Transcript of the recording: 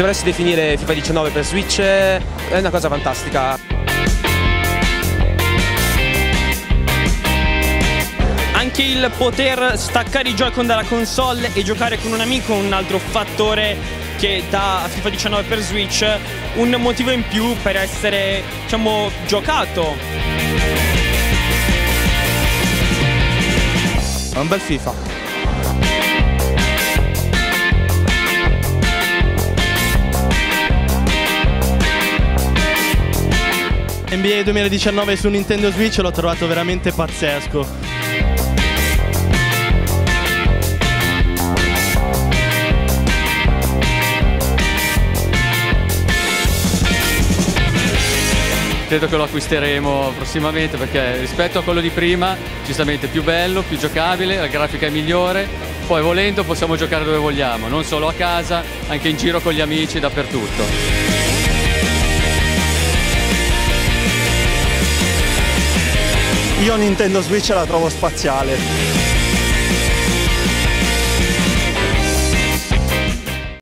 Se volessi definire FIFA 19 per Switch è una cosa fantastica. Anche il poter staccare i Joy-Con dalla console e giocare con un amico è un altro fattore che dà a FIFA 19 per Switch un motivo in più per essere, diciamo, giocato. È un bel FIFA. NBA 2019 su Nintendo Switch l'ho trovato veramente pazzesco. credo che lo acquisteremo prossimamente perché rispetto a quello di prima giustamente più bello, più giocabile, la grafica è migliore, poi volendo possiamo giocare dove vogliamo, non solo a casa, anche in giro con gli amici, dappertutto. Io Nintendo Switch la trovo spaziale.